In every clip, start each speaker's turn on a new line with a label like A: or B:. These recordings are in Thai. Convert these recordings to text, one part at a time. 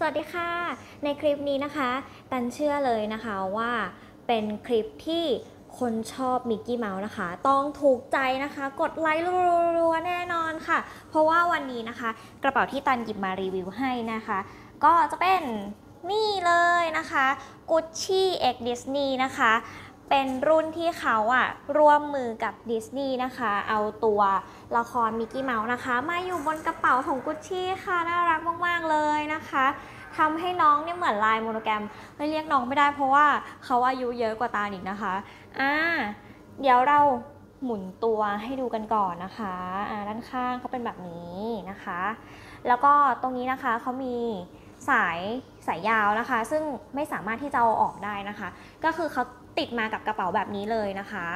A: สวัสดีค่ะ ในคลิปนี้นะคะ ตันเชื่อเลยนะคะว่าเป็นคลิปที่คนชอบมิกกี้เมาส์นะคะ ต้องถูกใจนะคะ กดไลค์รัวๆแน่นอนค่ะ เพราะว่าวันนี้นะคะ กระเป๋าที่ตันหยิบมารีวิวให้นะคะ ก็จะเป็นนี่เลยนะคะ Gucci X Disney นะคะ เป็นรุ่นที่เขาอะร่วมมือกับดิสนีย์นะคะ เอาตัวละครมิกกี้เมาส์นะคะ มาอยู่บนกระเป๋าของกุชชี่ค่ะ น่ารักมาก ๆ เลยนะคะทำให้น้องเนี่ยเหมือนลายโมโนแกรมไม่เรียกน้องไม่ได้เพราะว่าเขาอายุเยอะกว่าตาอีกนะคะ อ่า เดี๋ยวเราหมุนตัวให้ดูกันก่อนนะคะอ่าด้านข้างเขาเป็นแบบนี้นะคะ แล้วก็ตรงนี้นะคะเขามี สายสายยาวนะคะ ซึ่งไม่สามารถที่จะเอาออกได้นะคะ ก็คือเขาติดมากับกระเป๋าแบบนี้เลยนะคะ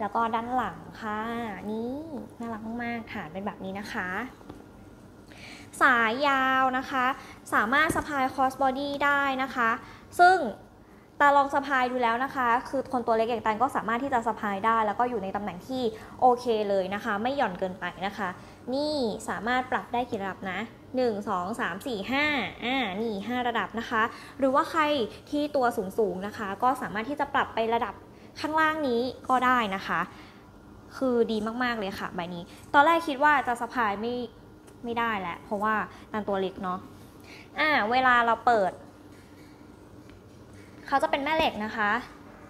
A: แล้วก็ด้านหลังค่ะนี่น่ารักมากๆฐานเป็นแบบนี้นะคะ สายยาวนะคะ สามารถสะพายคอสบอดี้ได้นะคะ ซึ่ง ตาลองสะพายดูแล้วนะคะ คือคนตัวเล็กอย่างตันก็สามารถที่จะสะพายได้ แล้วก็อยู่ในตำแหน่งที่โอเคเลยนะคะ ไม่หย่อนเกินไปนะคะ นี่สามารถปรับได้กี่ระดับนะ1 2 3 4 5อ่านี่ 5 ระดับนะคะ หรือว่าใครที่ตัวสูงๆนะคะ ก็สามารถที่จะปรับไประดับข้างล่างนี้ก็ได้นะคะ คือดีมากๆเลยค่ะใบนี้ ตอนแรกคิดว่าจะสะพายไม่ไม่ได้แหละ เพราะว่าตันตัวเล็กเนาะอ่าเวลาเราเปิด เขาจะเป็นแม่เหล็กนะคะ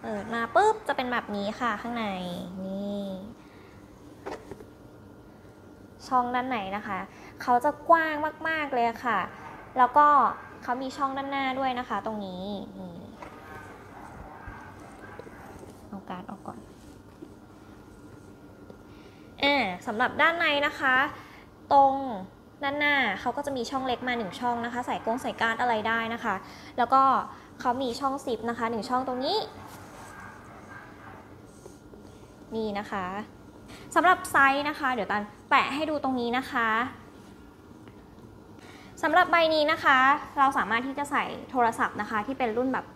A: เปิดมาปุ๊บจะเป็นแบบนี้ค่ะข้างในนี่ช่องด้านไหนนะคะ เขาจะกว้างมากๆเลยค่ะ แล้วก็เขามีช่องด้านหน้าด้วยนะคะ ตรงนี้เอาการออกก่อนอ่าสำหรับด้านในนะคะ ตรงด้านหน้าเขาก็จะมีช่องเล็กมาหนึ่งช่องนะคะ ใส่กงใส่การ์ดอะไรได้นะคะ แล้วก็ เขามีช่องซิปนะคะหนึ่งช่องตรงนี้ นี่นะคะสำหรับไซส์นะคะ เดี๋ยวตันแปะให้ดูตรงนี้นะคะสำหรับใบนี้นะคะ เราสามารถที่จะใส่โทรศัพท์นะคะ ที่เป็นรุ่นแบบ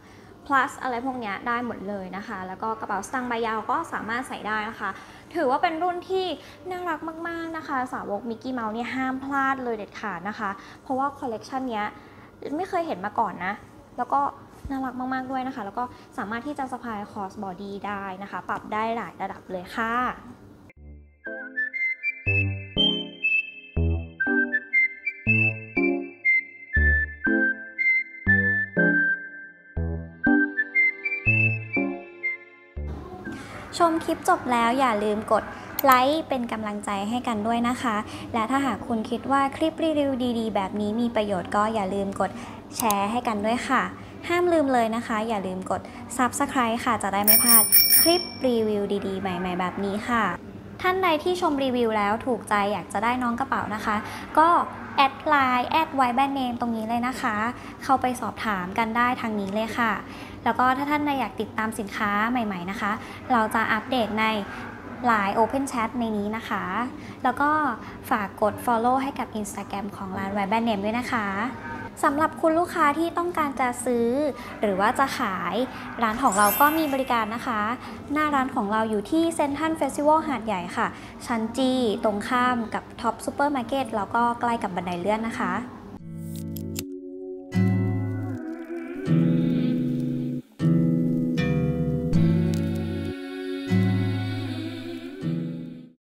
A: plus อะไรพวกนี้ได้หมดเลยนะคะ แล้วก็กระเป๋าสตางค์ใบยาวก็สามารถใส่ได้นะคะ ถือว่าเป็นรุ่นที่น่ารักมาก ๆนะคะ สาวกมิกกี้เมาส์เนี่ยห้ามพลาดเลยเด็ดขาดนะคะ เพราะว่าคอลเลกชันนี้ไม่เคยเห็นมาก่อนนะ แล้วก็ น่ารักมาก ๆ ด้วยนะคะ แล้วก็สามารถที่จะสะพาย crossbody ได้นะคะ ปรับได้หลายระดับเลยค่ะชมคลิปจบแล้วอย่าลืมกดไลค์เป็นกำลังใจให้กันด้วยนะคะ และถ้าหากคุณคิดว่าคลิปรีวิวดี ๆ แบบนี้มีประโยชน์ก็อย่าลืมกดแชร์ให้กันด้วยค่ะ ห้ามลืมเลยนะคะ อย่าลืมกด Subscribe ค่ะ จะได้ไม่พลาดคลิปรีวิวดีๆ ใหม่ ๆ แบบนี้ค่ะ ท่านใดที่ชมรีวิวแล้วถูกใจอยากจะได้น้องกระเป๋านะคะ ก็ add ไลน์ at White Brandname ตรงนี้เลยนะคะ เข้าไปสอบถามกันได้ทางนี้เลยค่ะ แล้วก็ถ้าท่านใดอยากติดตามสินค้าใหม่ ๆนะคะ เราจะอัปเดตใน Line Open Chat ในนี้นะคะ แล้วก็ฝากกด Follow ให้กับ Instagram ของร้าน w e b a n Name ด้วยนะคะ สำหรับคุณลูกค้าที่ต้องการจะซื้อ หรือว่าจะขายร้านของเราก็มีบริการนะคะ หน้าร้านของเราอยู่ที่เซ็นทรัลเฟสติวัลหาดใหญ่ค่ะ ชั้น G ตรงข้ามกับท็อปส์ซูเปอร์มาร์เก็ตแล้วก็ใกล้กับบันไดเลื่อนนะคะ